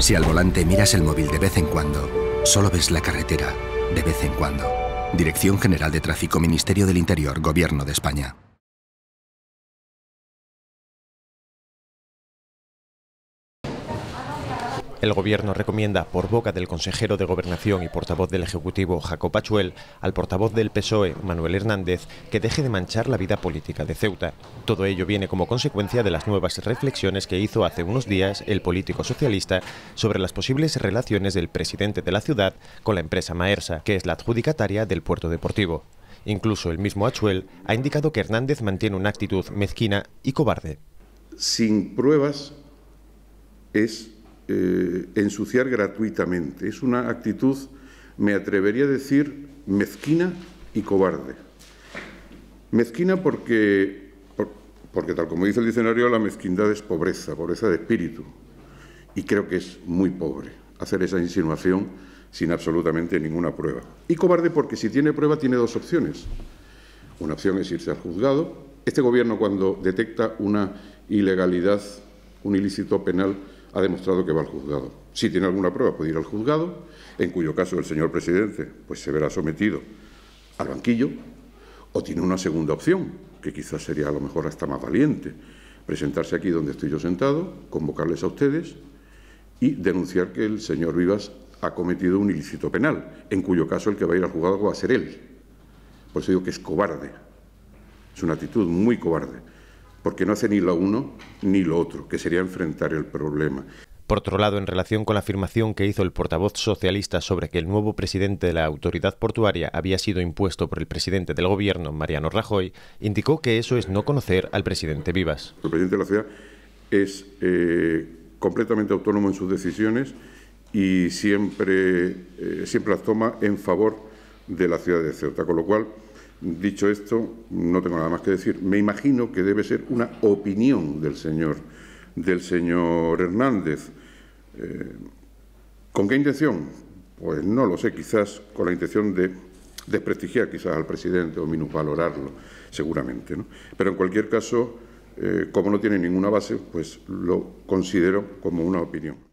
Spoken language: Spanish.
Si al volante miras el móvil de vez en cuando, solo ves la carretera de vez en cuando. Dirección General de Tráfico, Ministerio del Interior, Gobierno de España. El Gobierno recomienda, por boca del consejero de Gobernación y portavoz del Ejecutivo, Jacob Pachuel, al portavoz del PSOE, Manuel Hernández, que deje de manchar la vida política de Ceuta. Todo ello viene como consecuencia de las nuevas reflexiones que hizo hace unos días el político socialista sobre las posibles relaciones del presidente de la ciudad con la empresa Maersa, que es la adjudicataria del puerto deportivo. Incluso el mismo Achuel ha indicado que Hernández mantiene una actitud mezquina y cobarde. Sin pruebas es eh, ensuciar gratuitamente. Es una actitud, me atrevería a decir, mezquina y cobarde. Mezquina porque, porque, tal como dice el diccionario, la mezquindad es pobreza, pobreza de espíritu. Y creo que es muy pobre hacer esa insinuación sin absolutamente ninguna prueba. Y cobarde porque si tiene prueba tiene dos opciones. Una opción es irse al juzgado. Este Gobierno, cuando detecta una ilegalidad, un ilícito penal, ha demostrado que va al juzgado. Si tiene alguna prueba, puede ir al juzgado, en cuyo caso el señor presidente pues, se verá sometido al banquillo, o tiene una segunda opción, que quizás sería a lo mejor hasta más valiente, presentarse aquí donde estoy yo sentado, convocarles a ustedes y denunciar que el señor Vivas ha cometido un ilícito penal, en cuyo caso el que va a ir al juzgado va a ser él. Por eso digo que es cobarde. Es una actitud muy cobarde porque no hace ni lo uno ni lo otro, que sería enfrentar el problema. Por otro lado, en relación con la afirmación que hizo el portavoz socialista sobre que el nuevo presidente de la autoridad portuaria había sido impuesto por el presidente del gobierno, Mariano Rajoy, indicó que eso es no conocer al presidente Vivas. El presidente de la ciudad es eh, completamente autónomo en sus decisiones y siempre, eh, siempre las toma en favor de la ciudad de Ceuta, con lo cual Dicho esto, no tengo nada más que decir. Me imagino que debe ser una opinión del señor, del señor Hernández. Eh, ¿Con qué intención? Pues no lo sé, quizás con la intención de desprestigiar quizás al presidente o minusvalorarlo, seguramente. ¿no? Pero en cualquier caso, eh, como no tiene ninguna base, pues lo considero como una opinión.